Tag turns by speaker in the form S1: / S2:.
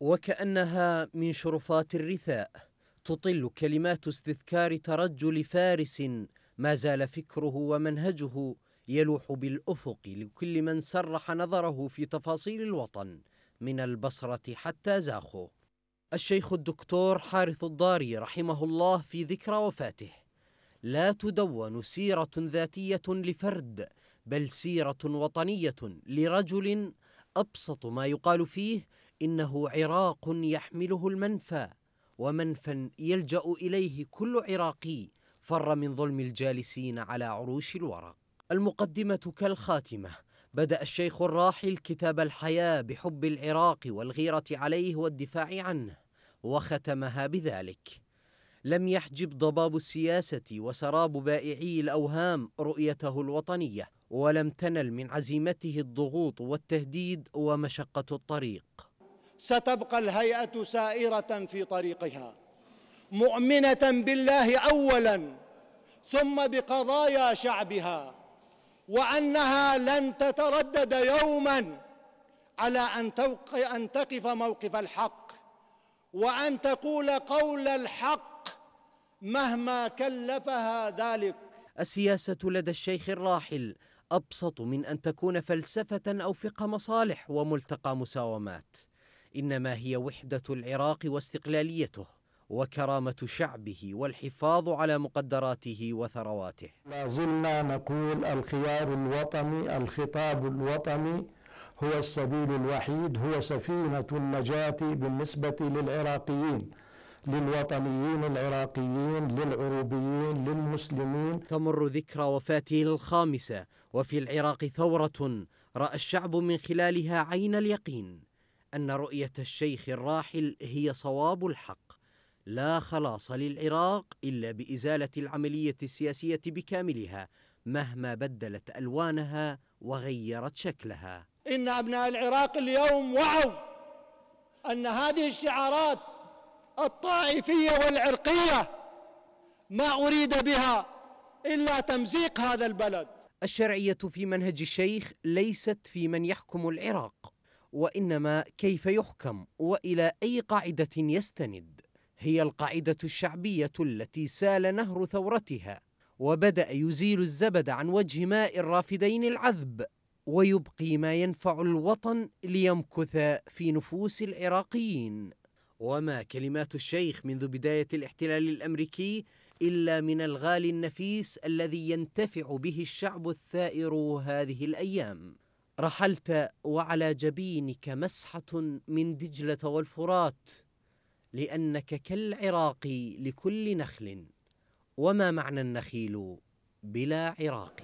S1: وكأنها من شرفات الرثاء تطل كلمات استذكار ترجل فارس ما زال فكره ومنهجه يلوح بالأفق لكل من سرح نظره في تفاصيل الوطن من البصرة حتى زاخو الشيخ الدكتور حارث الضاري رحمه الله في ذكرى وفاته. لا تدون سيرة ذاتية لفرد بل سيرة وطنية لرجل أبسط ما يقال فيه إنه عراق يحمله المنفى ومنفى يلجأ إليه كل عراقي فر من ظلم الجالسين على عروش الورق. المقدمة كالخاتمة بدأ الشيخ الراحل كتاب الحياة بحب العراق والغيرة عليه والدفاع عنه وختمها بذلك لم يحجب ضباب السياسة وسراب بائعي الأوهام رؤيته الوطنية ولم تنل من عزيمته الضغوط والتهديد ومشقة الطريق.
S2: ستبقى الهيئة سائرة في طريقها مؤمنة بالله أولا ثم بقضايا شعبها وأنها لن تتردد يوما على أن, أن تقف موقف الحق وأن تقول قول الحق مهما كلفها ذلك.
S1: السياسة لدى الشيخ الراحل أبسط من أن تكون فلسفة أو فقه مصالح وملتقى مساومات. إنما هي وحدة العراق واستقلاليته وكرامة شعبه والحفاظ على مقدراته وثرواته.
S3: لا زلنا نقول الخيار الوطني الخطاب الوطني هو السبيل الوحيد هو سفينة النجاة بالنسبة للعراقيين للوطنيين العراقيين للعروبيين للمسلمين.
S1: تمر ذكرى وفاته الخامسة وفي العراق ثورة رأى الشعب من خلالها عين اليقين. أن رؤية الشيخ الراحل هي صواب الحق. لا خلاص للعراق إلا بإزالة العملية السياسية بكاملها مهما بدلت ألوانها وغيرت شكلها.
S2: إن أبناء العراق اليوم وعوا أن هذه الشعارات الطائفية والعرقية ما أريد بها إلا تمزيق هذا البلد.
S1: الشرعية في منهج الشيخ ليست في من يحكم العراق. وإنما كيف يحكم وإلى أي قاعدة يستند. هي القاعدة الشعبية التي سال نهر ثورتها وبدأ يزيل الزبد عن وجه ماء الرافدين العذب ويبقي ما ينفع الوطن ليمكث في نفوس العراقيين. وما كلمات الشيخ منذ بداية الاحتلال الأمريكي إلا من الغالي النفيس الذي ينتفع به الشعب الثائر هذه الأيام. رحلت وعلى جبينك مسحة من دجلة والفرات لأنك كالعراق لكل نخل وما معنى النخيل بلا عراق؟